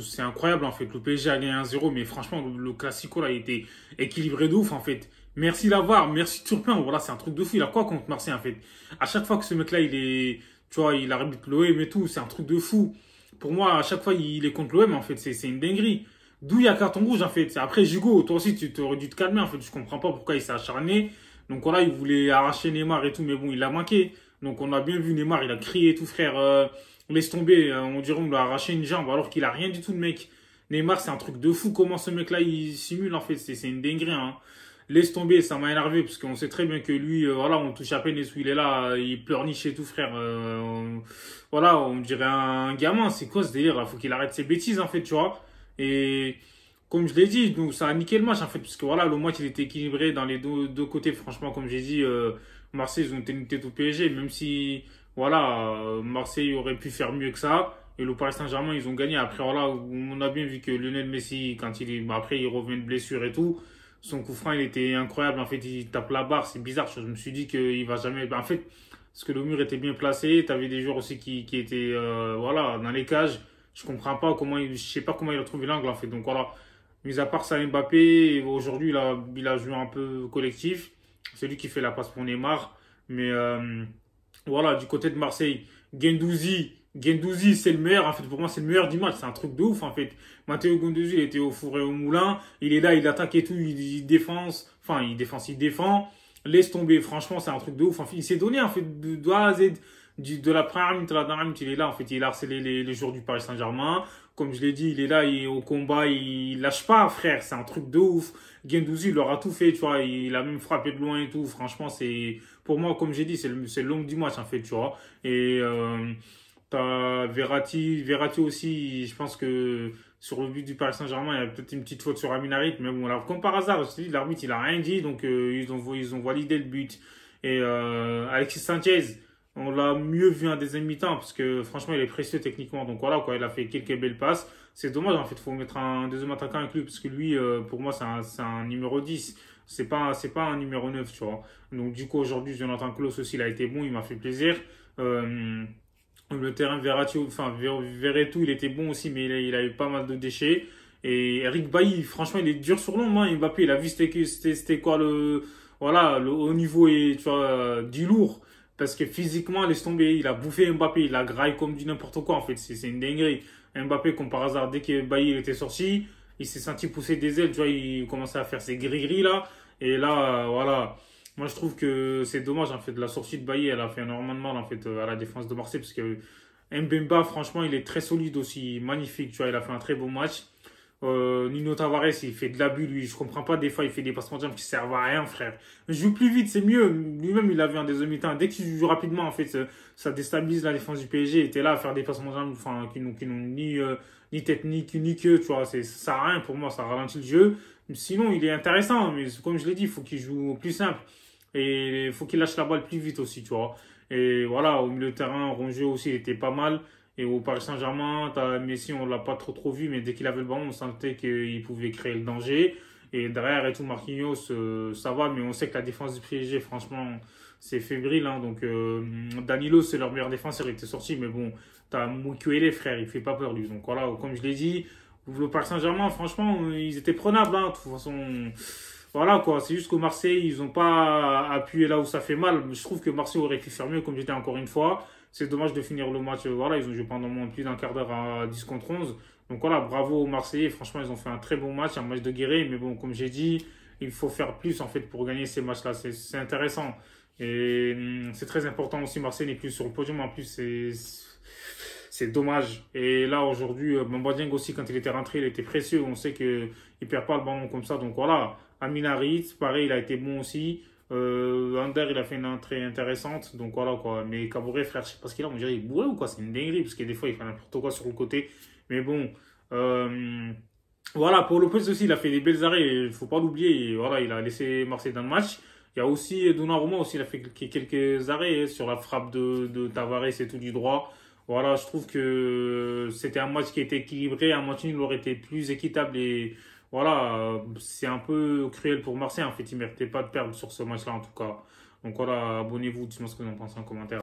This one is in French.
C'est incroyable en fait. Le PSG a gagné 1-0, mais franchement, le, Classico là, il était équilibré de ouf en fait. Merci Lavar, merci Turpin. Voilà, c'est un truc de fou. Il a quoi contre Marseille en fait? À chaque fois que ce mec-là, il est, tu vois, il arbitre l'OM et tout, c'est un truc de fou. Pour moi, à chaque fois, il est contre l'OM en fait. C'est une dinguerie. D'où il y a carton rouge en fait. Après, Jugo, toi aussi, tu aurais dû te calmer en fait. Je comprends pas pourquoi il s'est acharné. Donc voilà, il voulait arracher Neymar et tout, mais bon, il a manqué. Donc on a bien vu Neymar, il a crié tout, frère. Euh, laisse tomber, euh, on dirait on lui a arraché une jambe alors qu'il a rien du tout, le mec. Neymar, c'est un truc de fou comment ce mec-là il simule en fait. C'est une dinguerie. Hein. Laisse tomber, ça m'a énervé parce qu'on sait très bien que lui, euh, voilà, on touche à peine et il est là, il pleurniche et tout, frère. voilà, on dirait un gamin. C'est quoi ce délire faut qu'il arrête ses bêtises en fait, tu vois. Et comme je l'ai dit, donc ça a niqué le match en fait, parce que voilà, le match il était équilibré dans les deux, côtés. Franchement, comme j'ai dit, euh, Marseille ils ont tête au PSG, même si voilà, euh, Marseille aurait pu faire mieux que ça. Et le Paris Saint-Germain, ils ont gagné. Après, voilà, on a bien vu que Lionel Messi, quand il est, bah, après, il revient de blessure et tout. Son coup franc, il était incroyable. En fait, il tape la barre. C'est bizarre. Je me suis dit qu'il va jamais, en fait, parce que le mur était bien placé. Tu avais des joueurs aussi qui, qui étaient, euh, voilà, dans les cages. Je comprends pas comment il, je sais pas comment il a trouvé l'angle, en fait. Donc, voilà. Mis à part ça, Mbappé, aujourd'hui, il a, il a joué un peu collectif. C'est lui qui fait la passe pour Neymar. Mais euh, voilà, du côté de Marseille, Gendouzi, Gendouzi, c'est le meilleur. En fait, pour moi, c'est le meilleur du match. C'est un truc de ouf, en fait. Matteo Gendouzi, il était au four et au moulin. Il est là, il attaque et tout. Il, défense. Enfin, il défend, il défend. Laisse tomber. Franchement, c'est un truc de ouf. En fait, il s'est donné, en fait, de, de à Z. de la première minute à la dernière minute, il est là. En fait, il a harcelé les, les joueurs du Paris Saint-Germain. Comme je l'ai dit, il est là, il est au combat, il lâche pas, frère. C'est un truc de ouf. Gendouzi, il leur a tout fait, tu vois. Il a même frappé de loin et tout. Franchement, c'est, pour moi, comme j'ai dit, c'est le, c'est l'homme du match, en fait, tu vois. Et, euh, t'as Verratti, Verratti aussi, je pense que sur le but du Paris Saint-Germain, il y a peut-être une petite faute sur Aminarit, mais bon, alors, comme par hasard, l'arbitre, il a rien dit, donc, euh, ils ont, ils ont validé le but. Et, euh, Alexis Sanchez, l'a mieux vu en deuxième mi-temps parce que franchement, il est précieux techniquement. Donc voilà, quoi, il a fait quelques belles passes. C'est dommage, en fait, il faut mettre un deuxième attaquant inclus parce que lui, euh, pour moi, c'est un, un, numéro 10. C'est pas, c'est pas un numéro 9, tu vois. Donc du coup, aujourd'hui, Jonathan Klaus aussi, il a été bon, il m'a fait plaisir. Euh, le terrain Verratti, enfin, Verretou, il était bon aussi, mais il a, eu pas mal de déchets. Et Eric Bailly, franchement, il est dur sur l'ombre. Hein. Mbappé, il a vu c'était quoi le, voilà, le haut niveau et, tu vois, euh, du lourd. Parce que physiquement, laisse tomber. Il a bouffé Mbappé. Il a graillé comme du n'importe quoi, en fait. C'est une dinguerie. Mbappé, comme par hasard, dès que Bailly était sorti, il s'est senti pousser des ailes. Tu vois, il commençait à faire ses gris-gris, là. Et là, euh, voilà. Moi, je trouve que c'est dommage, en fait. La sortie de Bailly, elle a fait énormément de mal, en fait, à la défense de Marseille. Parce que Mbemba, franchement, il est très solide aussi. Magnifique. Tu vois, il a fait un très beau match. Euh, Nino Tavares, il fait de l'abus, lui. Je comprends pas, des fois, il fait des passements de jambes qui servent à rien, frère. Joue plus vite, c'est mieux. Lui-même, il a vu en des mi-temps. Dès qu'il joue rapidement, en fait, ça, déstabilise la défense du PSG. Il était là à faire des passements de jambes, enfin, qui n'ont, ni, euh, ni tête, ni, queue, tu vois. Ça sert à rien pour moi, ça ralentit le jeu. Sinon, il est intéressant, mais comme je l'ai dit, il faut qu'il joue plus simple. Et il faut qu'il lâche la balle plus vite aussi, tu vois. Et voilà, au milieu de terrain, Rongier aussi, il était pas mal. Et au Paris Saint-Germain, Messi, on l'a pas trop trop vu, mais dès qu'il avait le ballon, on sentait qu'il pouvait créer le danger. Et derrière et tout, Marquinhos, euh, ça va, mais on sait que la défense du PSG, franchement, c'est fébrile. Hein, donc, euh, Danilo, c'est leur meilleur défenseur, il était sorti, mais bon, t'as les frère, il fait pas peur, lui. Donc voilà, comme je l'ai dit, le Paris Saint-Germain, franchement, ils étaient prenables. Hein, de toute façon, voilà quoi. C'est juste qu'au Marseille, ils ont pas appuyé là où ça fait mal. Je trouve que Marseille aurait pu faire mieux, comme j'étais encore une fois. C'est dommage de finir le match. Voilà, ils ont joué pendant plus d'un quart d'heure à 10 contre 11. Donc voilà, bravo aux Marseillais. Franchement, ils ont fait un très bon match, un match de guéret. Mais bon, comme j'ai dit, il faut faire plus en fait pour gagner ces matchs-là. C'est intéressant. Et hum, c'est très important aussi. Marseille n'est plus sur le podium. En plus, c'est dommage. Et là, aujourd'hui, Bamba euh, aussi, quand il était rentré, il était précieux. On sait qu'il ne perd pas le ballon comme ça. Donc voilà, Aminarit, pareil, il a été bon aussi. Euh, Ander, il a fait une entrée intéressante. Donc voilà quoi. Mais Caboret, frère, je sais pas ce qu'il a. On dirait qu'il bourré ou quoi. C'est une dinguerie. Parce que des fois, il fait n'importe quoi sur le côté. Mais bon. Euh, voilà, pour Lopez aussi, il a fait des belles arrêts. Il faut pas l'oublier. Voilà, il a laissé Marseille dans le match. Il y a aussi Donnarumma aussi, il a fait quelques arrêts sur la frappe de, de Tavares et tout du droit. Voilà, je trouve que c'était un match qui était équilibré. Un match nul aurait été plus équitable et voilà, c'est un peu cruel pour Marseille. En fait, il ne méritait pas de perdre sur ce match-là, en tout cas. Donc voilà, abonnez-vous, dites-moi ce que vous en pensez en commentaire.